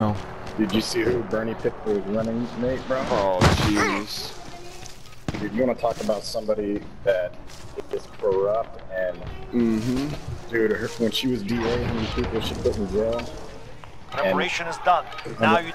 No. Did you see who Bernie picked was his running mate, bro? Oh, jeez. Dude, you want to talk about somebody that is corrupt and Mm-hmm. dude, her, when she was DA, how many people she put in jail? Preparation is done. Now you.